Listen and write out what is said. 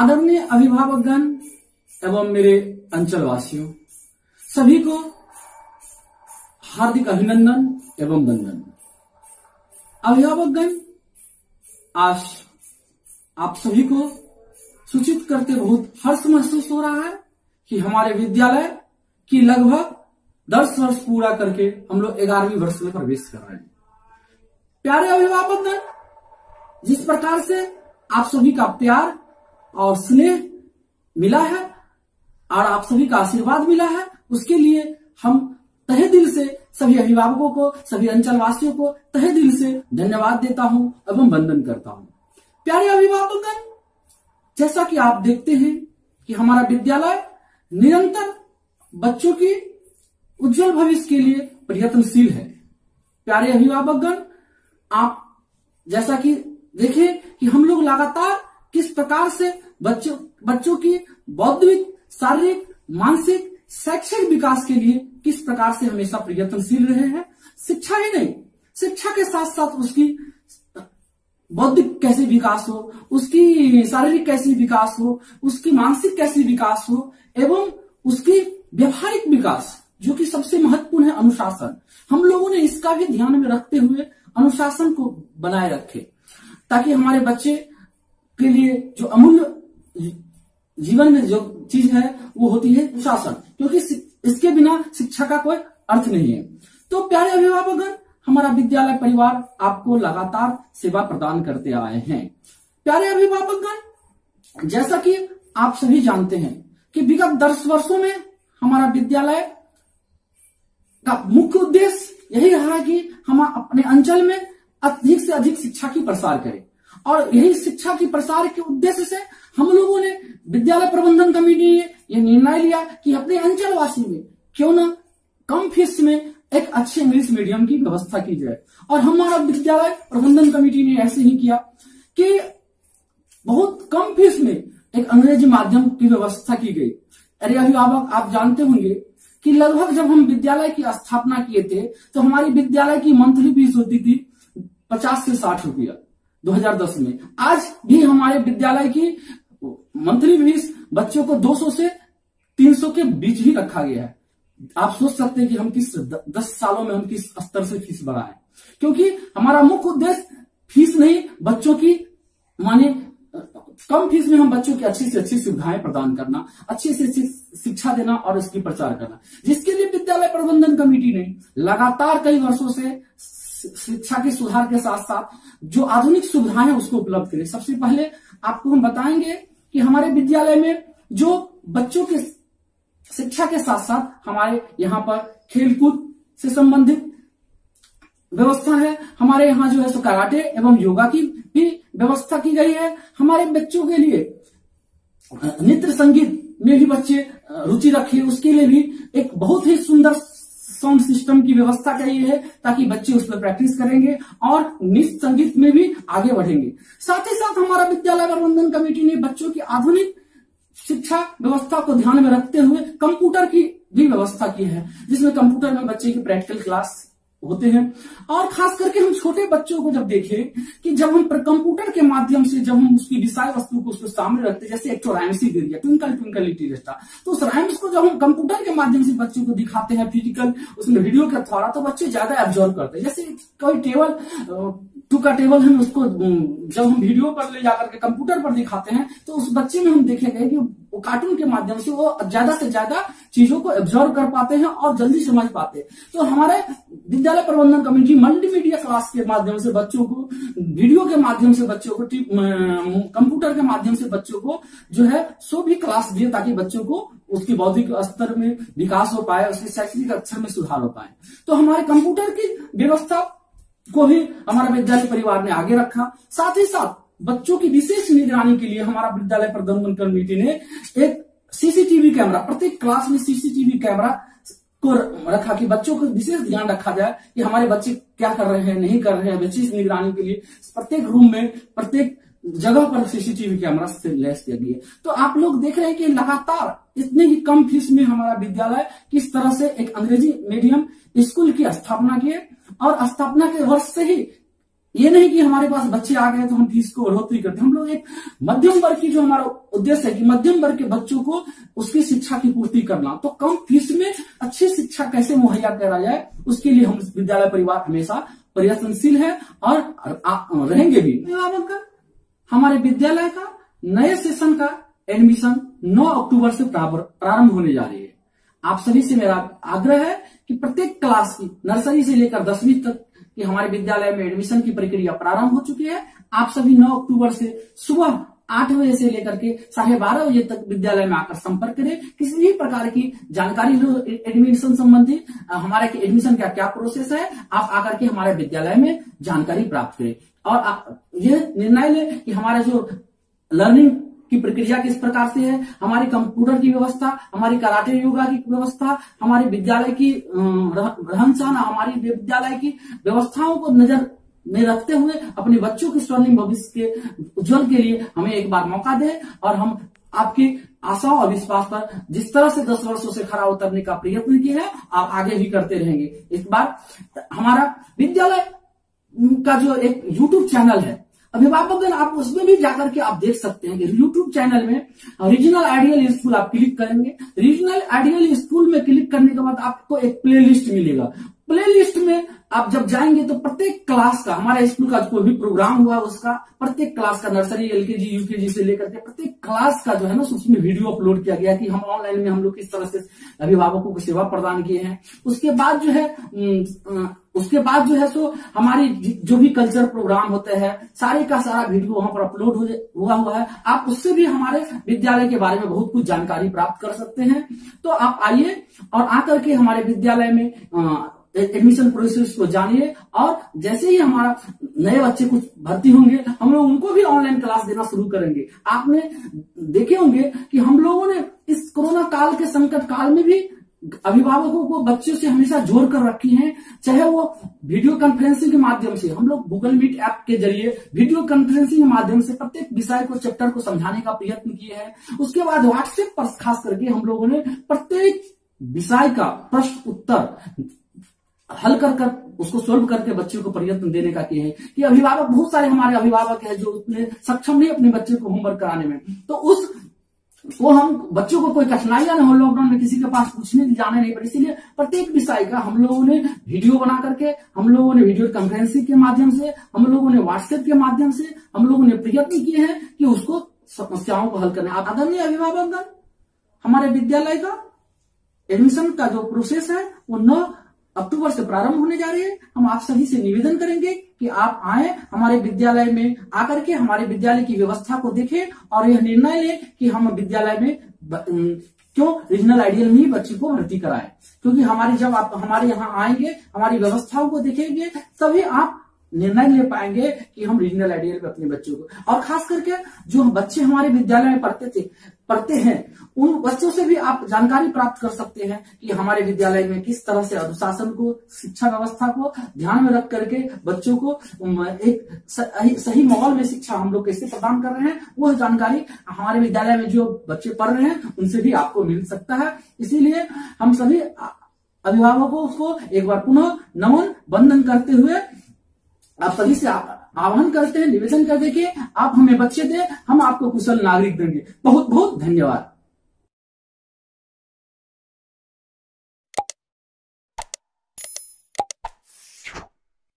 आदरणीय अभिभावकगण एवं मेरे अंचलवासियों, सभी को हार्दिक अभिनंदन एवं वंदन। अभिभावकगण, आज आप सभी को सूचित करते बहुत हर्ष महसूस हो रहा है कि हमारे विद्यालय की लगभग दस वर्ष पूरा करके हम लोग ग्यारहवीं वर्ष में प्रवेश कर रहे हैं। प्यारे अभिभावकगण, जिस प्रकार से आप सभी का प्यार और स्नेह मिला है, और आप सभी का आशीर्वाद मिला है। उसके लिए हम तहे दिल से सभी अभिभावकों को, सभी अंचल वासियों को तहे दिल से धन्यवाद देता हूँ एवं वंदन करता हूँ। प्यारे अभिभावकगण, जैसा कि आप देखते हैं कि हमारा विद्यालय निरंतर बच्चों की उज्जवल भविष्य के लिए प्रयत्नशील है। प्यारे अभिभावकगण, आप जैसा कि देखें कि हम लोग लगातार किस प्रकार से बच्चों बच्चों की बौद्धिक, शारीरिक, मानसिक, शैक्षिक विकास के लिए किस प्रकार से हमेशा प्रयत्नशील रहे हैं? शिक्षा ही नहीं। शिक्षा के साथ साथ उसकी बौद्धिक कैसे विकास हो, उसकी शारीरिक कैसे विकास हो, उसकी मानसिक कैसे विकास हो, एवं उसकी व्यवहारिक विकास, जो कि सबसे महत्वपूर्ण है अनुशासन। हम लोगों ने इसका भी ध्यान में रखते हुए अनुशासन को बनाए रखे, ताकि हमारे बच्चे के लिए जो अमूल्य जीवन में जो चीज़ है, वो होती है अनुशासन क्योंकि इसके बिना शिक्षा का कोई अर्थ नहीं है। तो प्यारे अभिभावकगण, हमारा विद्यालय परिवार आपको लगातार सेवा प्रदान करते आए हैं। प्यारे अभिभावकगण, जैसा कि आप सभी जानते हैं कि विगत दस वर्षों में हमारा विद्यालय का मुख्य उद्देश्य यही रहा कि हम अपने अंचल में अधिक से अधिक शिक्षा की प्रसार करें। और यही शिक्षा की प्रसार के उद्देश्य से हम लोगों ने विद्यालय प्रबंधन कमेटी ने यह निर्णय लिया कि अपने अंचल वासी में क्यों ना कम फ़ीस में एक अच्छे इंग्लिश मीडियम की व्यवस्था की जाए। और हमारा विद्यालय प्रबंधन कमेटी ने ऐसे ही किया कि बहुत कम फ़ीस में एक अंग्रेज़ी माध्यम की व्यवस्था की गई। अरे अभिभावक, आप जानते होंगे कि लगभग जब हम विद्यालय की स्थापना किए थे तो हमारी विद्यालय की मंथली फ़ीस होती थी पचास से साठ रुपया। 2010 में। आज भी हमारे विद्यालय की मंथली फ़ीस बच्चों को 200 से 300 के बीच ही रखा गया है। आप सोच सकते हैं कि हम किस दस सालों में हम किस स्तर से फ़ीस बढ़ाएँ। क्योंकि हमारा मुख्य उद्देश्य फ़ीस नहीं, बच्चों की, माने, कम फ़ीस में हम बच्चों की अच्छी से अच्छी सुविधाएँ प्रदान करना, अच्छी से अच्छी शिक्षा देना और इसकी प्रचार करना। जिसके लिए विद्यालय प्रबंधन कमेटी ने लगातार कई वर्षों से शिक्षा के सुधार के साथ साथ जो आधुनिक सुविधाएँ उसको उपलब्ध करें। सबसे पहले आपको हम बताएँगे कि हमारे विद्यालय में जो बच्चों के शिक्षा के साथ साथ हमारे यहाँ पर खेलकूद से संबंधित व्यवस्था है, हमारे यहाँ जो है सो कराटे एवं योगा की भी व्यवस्था की गई है। हमारे बच्चों के लिए नृत्य संगीत में भी बच्चे रुचि रखे उसके लिए भी एक बहुत ही सुंदर साउंड सिस्टम की व्यवस्था चाहिए है? ताकि बच्चे उस पर प्रैक्टिस करेंगे और नृत्य संगीत में भी आगे बढ़ेंगे। साथ ही साथ हमारा विद्यालय प्रबंधन कमेटी ने बच्चों की आधुनिक शिक्षा व्यवस्था को ध्यान में रखते हुए कंप्यूटर की भी व्यवस्था की है, जिसमें कंप्यूटर में बच्चे की प्रैक्टिकल क्लास होते हैं। और खास करके हम छोटे बच्चों को जब देखें कि जब हम कंप्यूटर के माध्यम से जब हम उसकी विषय वस्तु को उसके सामने रखते जैसे एक तो राइम्स ही दे दिया ट्विंकल ट्विंकल लिटिल स्टार तो उस राइम्स को जब हम कंप्यूटर के माध्यम से बच्चों को दिखाते हैं फ़िज़िकल उसमें वीडियो के द्वारा तो बच्चे ज़्यादा एब्जॉर्व करते हैं। जैसे कोई टेबल टू का टेबल हम उसको जब हम वीडियो पर ले जाकर के कंप्यूटर पर दिखाते हैं तो उस बच्चे में हम देखेंगे कि वो कार्टून के माध्यम से वो ज़्यादा से ज़्यादा चीज़ों को एब्जॉर्व कर पाते हैं और जल्दी समझ पाते हैं। तो हमारे विद्यालय प्रबंधन कमेटी मल्टीमीडिया क्लास के माध्यम से बच्चों को, वीडियो के माध्यम से बच्चों को कंप्यूटर के माध्यम से बच्चों को जो है, सो भी क्लास दिए ताकि बच्चों को उसकी बौद्धिक स्तर में विकास हो पाए, उसके शैक्षणिक अक्षर में सुधार हो पाए। तो हमारे कंप्यूटर की व्यवस्था को ही हमारा विद्यालय परिवार ने आगे रखा। साथ ही साथ बच्चों की विशेष निगरानी के लिए हमारा विद्यालय प्रबंधन कमेटी ने एक सीसीटीवी कैमरा, प्रत्येक क्लास में सीसीटीवी कैमरा को रखा कि बच्चों को विशेष ध्यान रखा जाए कि हमारे बच्चे क्या कर रहे हैं, नहीं कर रहे हैं। विशेष निगरानी के लिए प्रत्येक रूम में, प्रत्येक जगह पर सीसीटीवी कैमरा से लैस किया गया तो आप लोग देख रहे हैं कि लगातार इतने ही कम फ़ीस में हमारा विद्यालय किस तरह से एक अंग्रेज़ी मीडियम स्कूल की स्थापना किए और स्थापना के वर्ष से ही ये नहीं कि हमारे पास बच्चे आ गए तो हम फ़ीस को बढ़ोतरी करते हम लोग एक मध्यम वर्ग की जो हमारा उद्देश्य है कि मध्यम वर्ग के बच्चों को उसकी शिक्षा की पूर्ति करना। तो कम फ़ीस में अच्छी शिक्षा कैसे मुहैया करा जाए, उसके लिए हम विद्यालय परिवार हमेशा प्रयत्नशील है और रहेंगे भी। हमारे विद्यालय का नए सेशन का एडमिशन 9 अक्टूबर से प्रारंभ होने जा रही है। आप सभी से मेरा आग्रह है कि प्रत्येक क्लास की नर्सरी से लेकर दसवीं तक कि हमारे विद्यालय में एडमिशन की प्रक्रिया प्रारंभ हो चुकी है। आप सभी 9 अक्टूबर से सुबह आठ बजे से लेकर के साढ़े बारह बजे तक विद्यालय में आकर संपर्क करें। किसी भी प्रकार की जानकारी हो, एडमिशन संबंधी हमारे एडमिशन का क्या प्रोसेस है, आप आकर के हमारे विद्यालय में जानकारी प्राप्त करें। और यह निर्णय ले कि हमारे जो लर्निंग की प्रक्रिया किस प्रकार से है, हमारी कंप्यूटर की व्यवस्था, हमारी कराटे योगा की व्यवस्था, हमारे विद्यालय की रहन सहन हमारी विद्यालय की व्यवस्थाओं को नज़र में रखते हुए अपने बच्चों के स्वर्णिम भविष्य के उज्जवल के लिए हमें एक बार मौका दें और हम आपकी आशाओं और विश्वास पर जिस तरह से दस वर्षों से खड़ा उतरने का प्रयत्न किया है, आप आगे भी करते रहेंगे। इस बार हमारा विद्यालय का जो एक यूट्यूब चैनल है अभिभावक आप उसमें भी जाकर के आप देख सकते हैं कि यूट्यूब चैनल में रीजनल आइडियल स्कूल आप क्लिक करेंगे। रीजनल आइडियल स्कूल में क्लिक करने के बाद आपको एक प्लेलिस्ट मिलेगा। प्ले लिस्ट में आप जब जाएँगे तो प्रत्येक क्लास का, हमारा स्कूल का कोई भी प्रोग्राम हुआ उसका, प्रत्येक क्लास का नर्सरी, एलकेजी, यूकेजी से लेकर के प्रत्येक क्लास का जो है ना, उसमें वीडियो अपलोड किया गया कि हम ऑनलाइन में हम लोग किस तरह से अभिभावकों को सेवा प्रदान किए हैं। उसके बाद जो है उसके बाद जो है सो हमारी जो भी कल्चर प्रोग्राम होते हैं, सारे का सारा वीडियो वहाँ पर अपलोड हुआ हुआ है। आप उससे भी हमारे विद्यालय के बारे में बहुत कुछ जानकारी प्राप्त कर सकते हैं। तो आप आइए और आकर के हमारे विद्यालय में एडमिशन प्रोसेस को जानिए और जैसे ही हमारा नए बच्चे कुछ भर्ती होंगे, हम लोग उनको भी ऑनलाइन क्लास देना शुरू करेंगे। आपने देखे होंगे कि हम लोगों ने इस कोरोना काल के संकट काल में भी अभिभावकों को बच्चों से हमेशा जोड़ कर रखी हैं, चाहे वो वीडियो कॉन्फ्रेंसिंग के माध्यम से। हम लोग गूगल मीट ऐप के ज़रिए वीडियो कॉन्फ्रेंसिंग के माध्यम से प्रत्येक विषय को चैप्टर को समझाने का प्रयत्न किए हैं। उसके बाद व्हाट्सएप पर खास करके हम लोगों ने प्रत्येक विषय का प्रश्न उत्तर हल कर कर उसको सोल्व करके बच्चों को प्रयत्न देने का किए हैं। कि अभिभावक, बहुत सारे हमारे अभिभावक हैं जो उतने सक्षम नहीं अपने बच्चे को होमवर्क कराने में। तो उस, वो हम, बच्चों को कोई कठिनाइयाँ ना हो लॉकडाउन में किसी के पास पूछने जाने नहीं पड़े। इसीलिए प्रत्येक विषय का हम लोगों ने वीडियो बना करके, हम लोगों ने वीडियो कॉन्फ्रेंसिंग के माध्यम से, हम लोगों ने व्हाट्सएप के माध्यम से, हम लोगों ने प्रयत्न किए हैं कि उसको समस्याओं को हल करने। आदरणीय अभिभावक हमारे विद्यालय का एडमिशन का जो प्रोसेस है, वो न अक्टूबर से प्रारंभ होने जा रहे हैं। हम आप सभी से निवेदन करेंगे कि आप आए, हमारे विद्यालय में आकर के हमारे विद्यालय की व्यवस्था को देखें और यह निर्णय लें कि हम विद्यालय में क्यों रीजनल आइडियल में ही बच्चे को भर्ती कराएँ। क्योंकि हमारे जब आप, हमारे यहाँ आएँगे, हमारी व्यवस्थाओं को देखेंगे, तभी आप निर्णय ले पाएँगे कि हम रीजनल आइडियल में अपने बच्चों को। और खास करके जो बच्चे हमारे विद्यालय में पढ़ते थे, पढ़ते हैं, उन बच्चों से भी आप जानकारी प्राप्त कर सकते हैं कि हमारे विद्यालय में किस तरह से अनुशासन को, शिक्षा व्यवस्था को ध्यान में रख करके बच्चों को एक सही माहौल में शिक्षा हम लोग कैसे प्रदान कर रहे हैं वह जानकारी हमारे विद्यालय में जो बच्चे पढ़ रहे हैं, उनसे भी आपको मिल सकता है। इसीलिए हम सभी अभिभावकों को एक बार पुनः नमन बंधन करते हुए आप सभी से आह्वान करते हैं, निवेदन कर देखिए आप हमें बच्चे दें, हम आपको कुशल नागरिक देंगे। बहुत बहुत धन्यवाद।